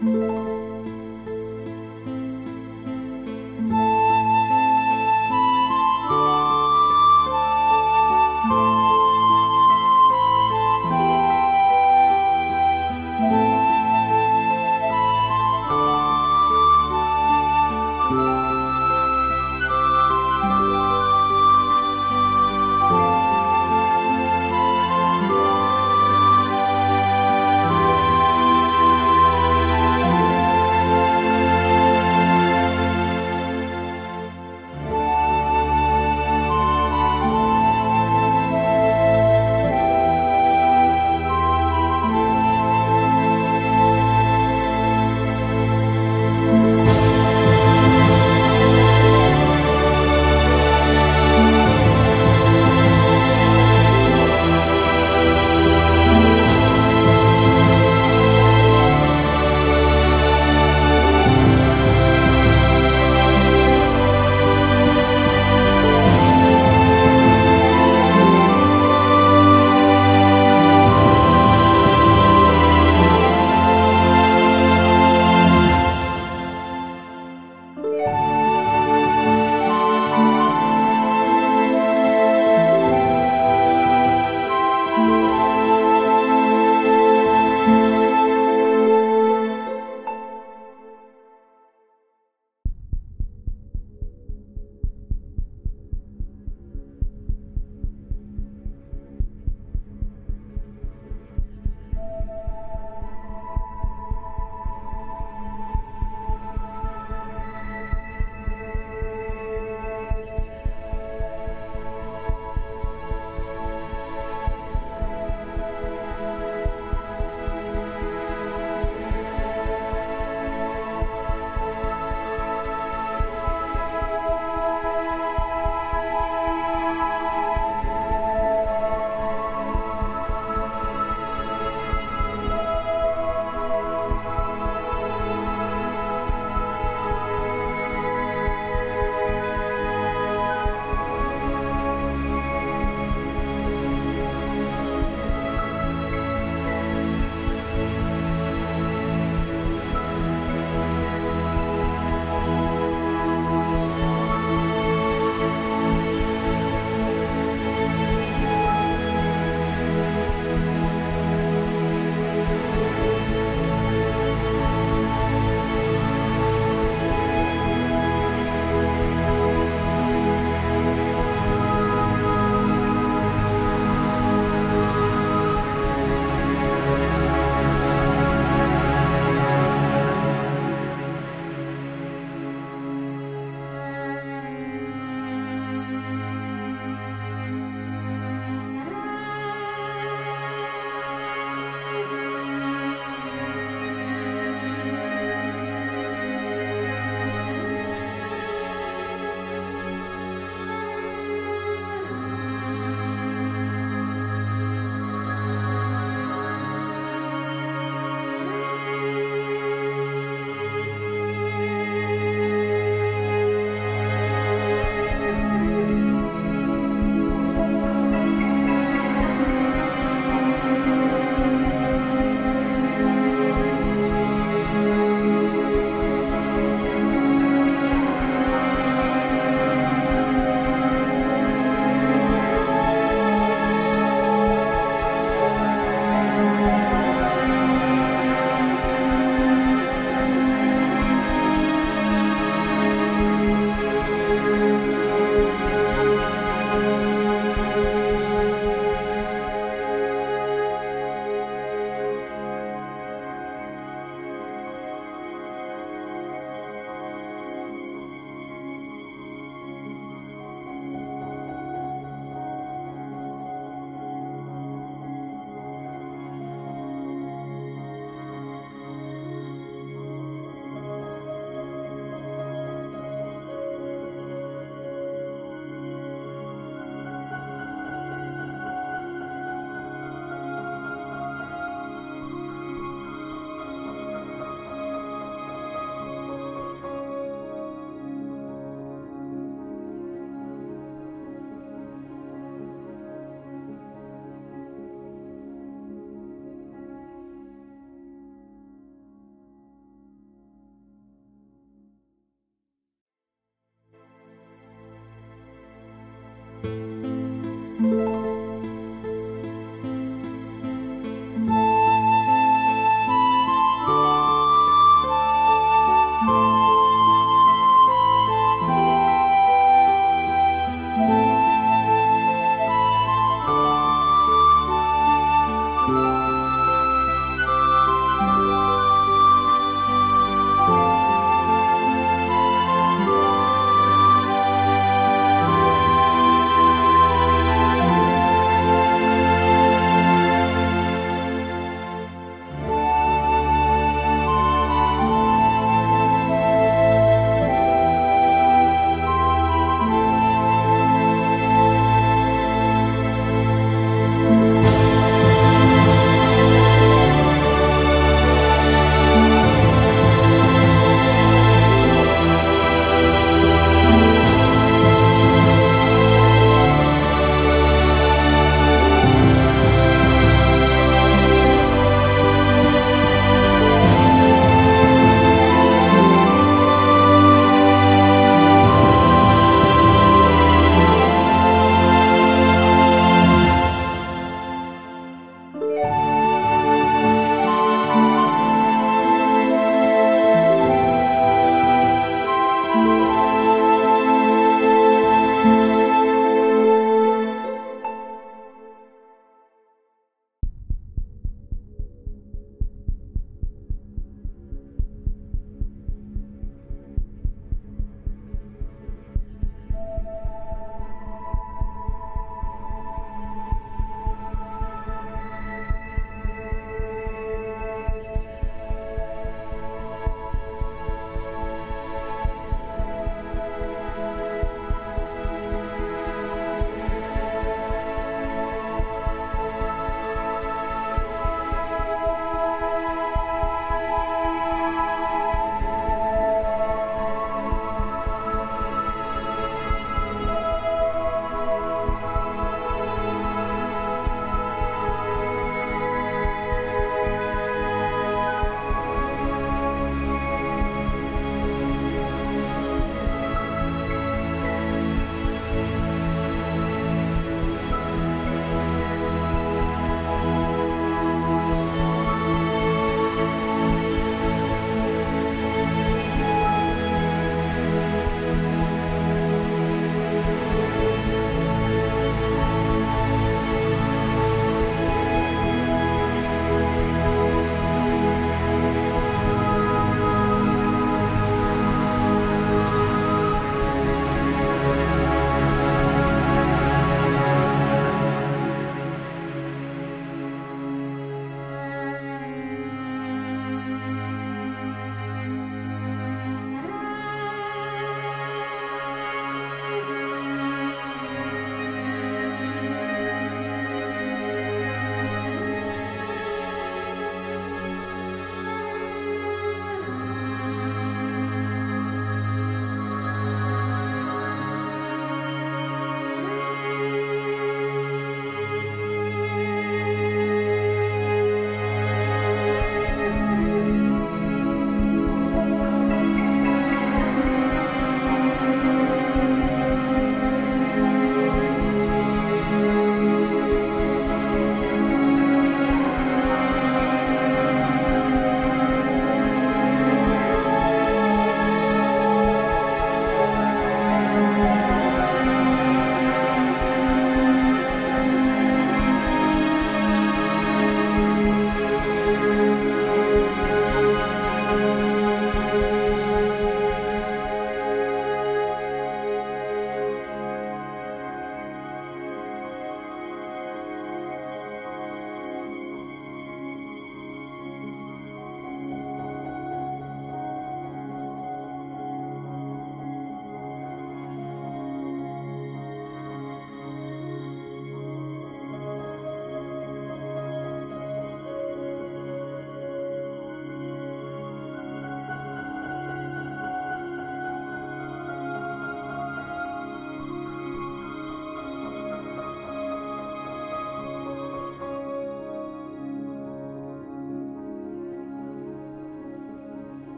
Música